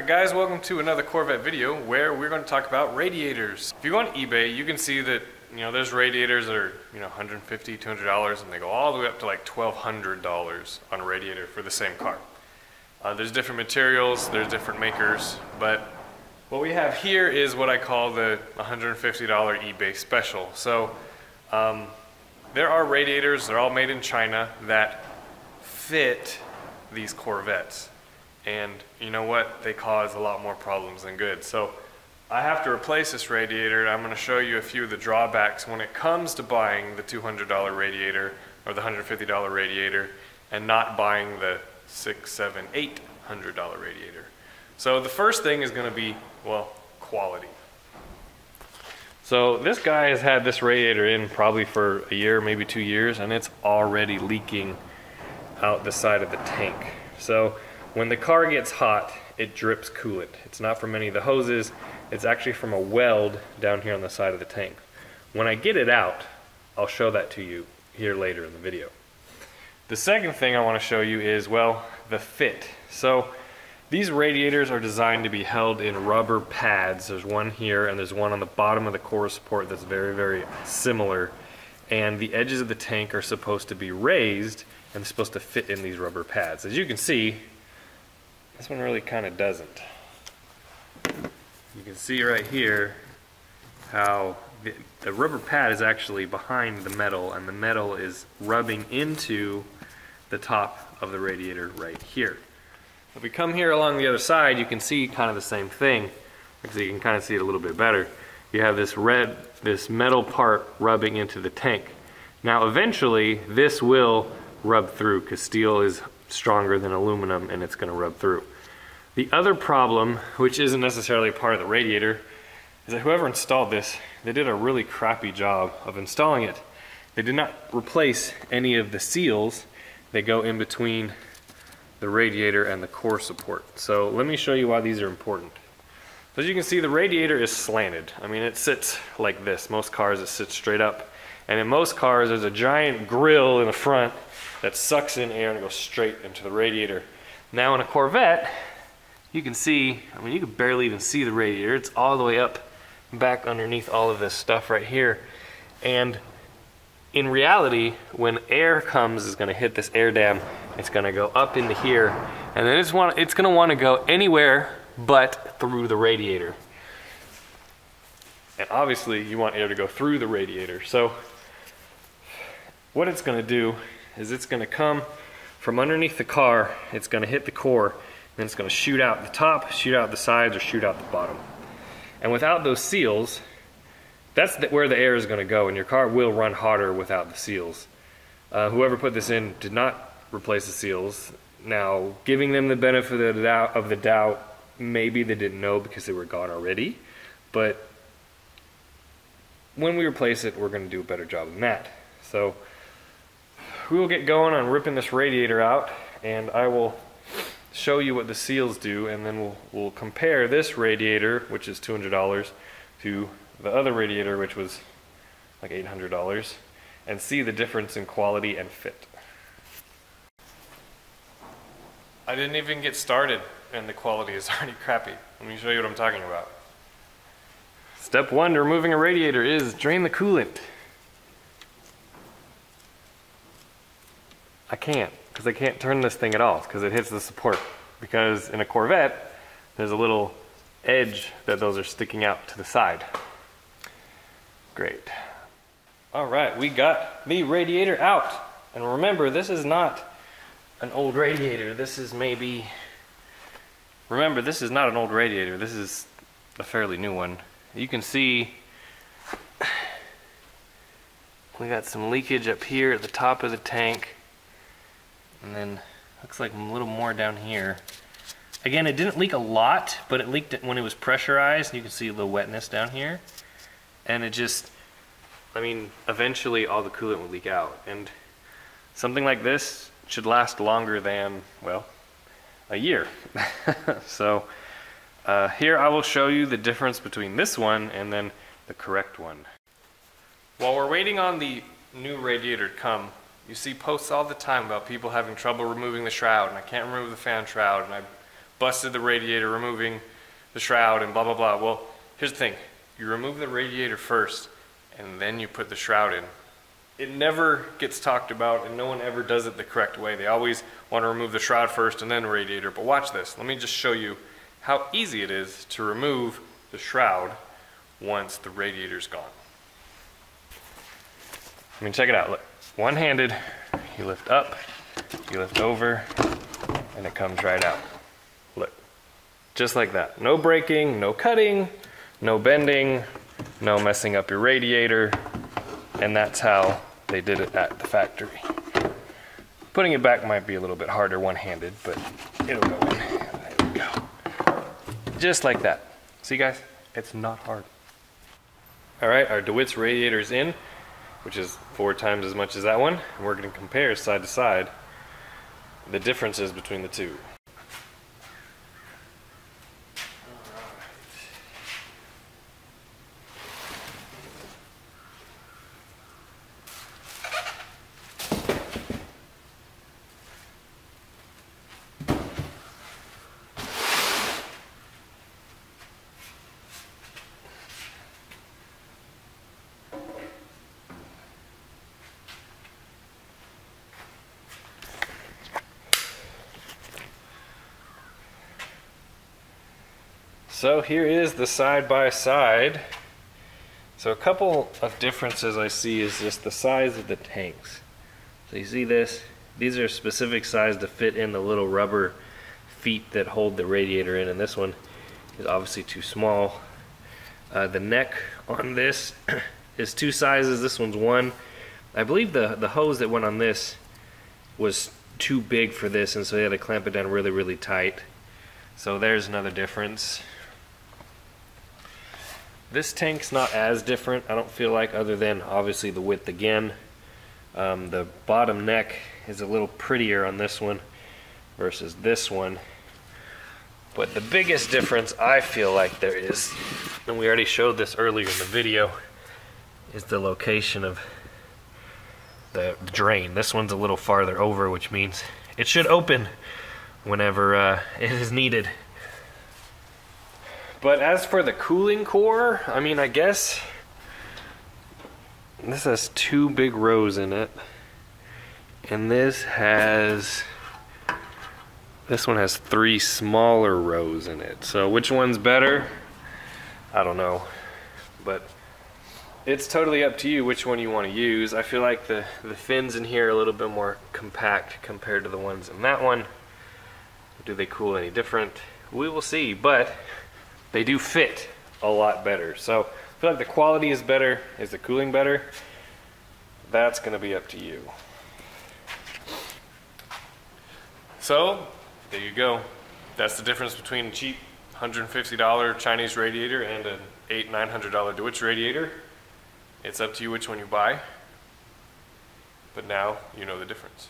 Alright guys, welcome to another Corvette video where we're going to talk about radiators. If you go on eBay, you can see that you know there's radiators that are you know $150, $200 and they go all the way up to like $1,200 on a radiator for the same car. Uh, there's different materials, there's different makers, but what we have here is what I call the $150 eBay special. So um, there are radiators, they're all made in China, that fit these Corvettes and you know what? They cause a lot more problems than good. So I have to replace this radiator, I'm going to show you a few of the drawbacks when it comes to buying the $200 radiator or the $150 radiator and not buying the six, seven, eight hundred dollar radiator. So the first thing is going to be, well, quality. So this guy has had this radiator in probably for a year, maybe two years, and it's already leaking out the side of the tank. So when the car gets hot, it drips coolant. It's not from any of the hoses, it's actually from a weld down here on the side of the tank. When I get it out, I'll show that to you here later in the video. The second thing I want to show you is, well, the fit. So these radiators are designed to be held in rubber pads. There's one here and there's one on the bottom of the core support that's very, very similar. And the edges of the tank are supposed to be raised and supposed to fit in these rubber pads. As you can see, this one really kind of doesn't. You can see right here how the, the, rubber pad is actually behind the metal and the metal is rubbing into the top of the radiator right here. If we come here along the other side, you can see kind of the same thing. Actually, you can kind of see it a little bit better. You have this red, this metal part rubbing into the tank. Now, eventually, this will rub through because steel is stronger than aluminum and it's going to rub through. The other problem, which isn't necessarily a part of the radiator, is that whoever installed this, they did a really crappy job of installing it. They did not replace any of the seals. that go in between the radiator and the core support. So let me show you why these are important. As you can see, the radiator is slanted. I mean, it sits like this. Most cars, it sits straight up. And in most cars, there's a giant grill in the front that sucks in air and goes straight into the radiator. Now in a Corvette, you can see, I mean, you can barely even see the radiator. It's all the way up back underneath all of this stuff right here. And in reality, when air comes, is gonna hit this air dam, it's gonna go up into here, and then it's, want, it's gonna wanna go anywhere but through the radiator. And obviously, you want air to go through the radiator. So what it's gonna do is it's gonna come from underneath the car, it's gonna hit the core, then it's gonna shoot out the top, shoot out the sides, or shoot out the bottom. And without those seals, that's the, where the air is gonna go, and your car will run hotter without the seals. Uh, whoever put this in did not replace the seals. Now, giving them the benefit of the doubt, of the doubt maybe they didn't know because they were gone already, but when we replace it, we're gonna do a better job than that. So, we will get going on ripping this radiator out, and I will show you what the seals do, and then we'll, we'll compare this radiator, which is $200, to the other radiator, which was like $800, and see the difference in quality and fit. I didn't even get started, and the quality is already crappy. Let me show you what I'm talking about. Step one to removing a radiator is drain the coolant. I can't because I can't turn this thing at all because it hits the support. Because in a Corvette, there's a little edge that those are sticking out to the side. Great. All right, we got the radiator out. And remember, this is not an old radiator. This is maybe, remember, this is not an old radiator. This is a fairly new one. You can see we got some leakage up here at the top of the tank. And then looks like a little more down here. Again, it didn't leak a lot, but it leaked when it was pressurized. You can see the wetness down here. And it just, I mean, eventually all the coolant will leak out. And something like this should last longer than, well, a year. so uh, here I will show you the difference between this one and then the correct one. While we're waiting on the new radiator to come, you see posts all the time about people having trouble removing the shroud, and I can't remove the fan shroud, and I busted the radiator, removing the shroud and blah, blah, blah. Well, here's the thing. You remove the radiator first and then you put the shroud in. It never gets talked about and no one ever does it the correct way. They always want to remove the shroud first and then the radiator. But watch this. Let me just show you how easy it is to remove the shroud once the radiator's gone. I mean, check it out. Look, one-handed, you lift up, you lift over, and it comes right out. Look, just like that. No breaking, no cutting, no bending, no messing up your radiator, and that's how they did it at the factory. Putting it back might be a little bit harder one-handed, but it'll go in. There we go. Just like that. See guys, it's not hard. All right, our DeWitt's radiator is in, which is four times as much as that one. And we're gonna compare side to side the differences between the two. So here is the side by side. So a couple of differences I see is just the size of the tanks. So you see this? These are specific size to fit in the little rubber feet that hold the radiator in and this one is obviously too small. Uh, the neck on this is two sizes. This one's one. I believe the, the hose that went on this was too big for this and so they had to clamp it down really really tight. So there's another difference. This tank's not as different, I don't feel like, other than obviously the width again. Um, the bottom neck is a little prettier on this one versus this one. But the biggest difference I feel like there is, and we already showed this earlier in the video, is the location of the drain. This one's a little farther over, which means it should open whenever uh, it is needed. But as for the cooling core, I mean, I guess this has two big rows in it. And this has, this one has three smaller rows in it. So which one's better? I don't know. But it's totally up to you which one you want to use. I feel like the, the fins in here are a little bit more compact compared to the ones in that one. Do they cool any different? We will see, but they do fit a lot better. So I feel like the quality is better. Is the cooling better? That's going to be up to you. So there you go. That's the difference between a cheap $150 Chinese radiator and an eight $900 DeWitt's radiator. It's up to you which one you buy. But now you know the difference.